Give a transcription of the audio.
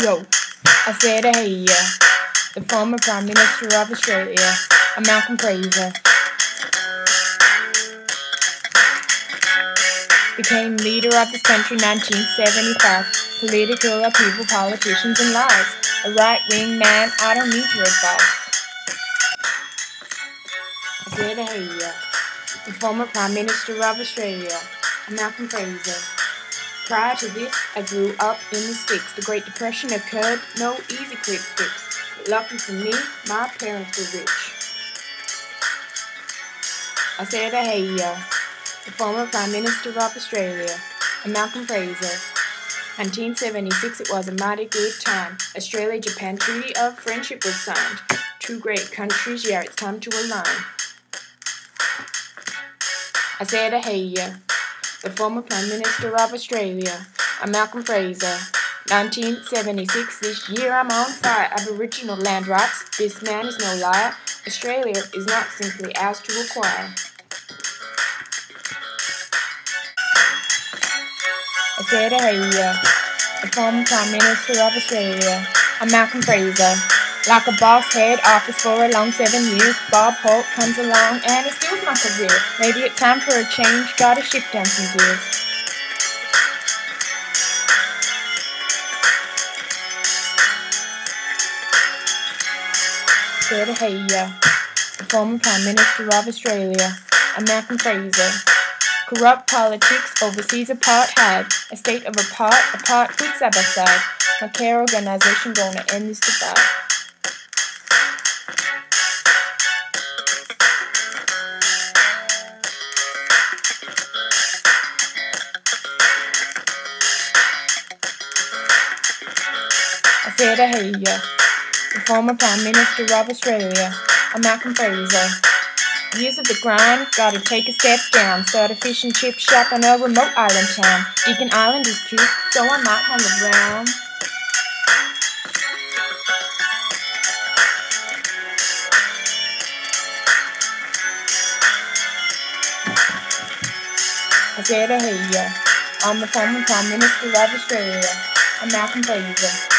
Yo, I said hey yeah. The former Prime Minister of Australia, Malcolm Fraser, became leader of this country in 1975. Political upheaval, politicians and lies. A right-wing man, I don't need your advice. I said hey yeah. The former Prime Minister of Australia, Malcolm Fraser. Prior to this, I grew up in the sticks. The Great Depression occurred, no easy quick fix. But lucky for me, my parents were rich. I said, hey, yeah. The former Prime Minister of Australia, and Malcolm Fraser. 1976, it was a mighty good time. Australia-Japan Treaty of Friendship was signed. Two great countries, yeah, it's time to align. I said, hey, yeah the former Prime Minister of Australia, I'm Malcolm Fraser. 1976, this year I'm on fire. Aboriginal land rights, this man is no liar. Australia is not simply ours to acquire. I said, hey, yeah, the former Prime Minister of Australia, I'm Malcolm Fraser. Like a boss head office for a long seven years, Bob Hawke comes along and it steals my career. Maybe it's time for a change, gotta shift down some gears. Said hey yeah, the former Prime Minister of Australia, Malcolm Fraser. Corrupt politics overseas apartheid, a state of apart, apart with side by side. My care organization gonna end this divide. Hey, yeah. The former Prime Minister of Australia, Malcolm Fraser. Years of the grind, gotta take a step down. Start a fish and chip shop in a remote island town. Deacon Island is cute, so I might hang around. I said, hey, yeah. I'm the former Prime Minister of Australia, Malcolm Fraser.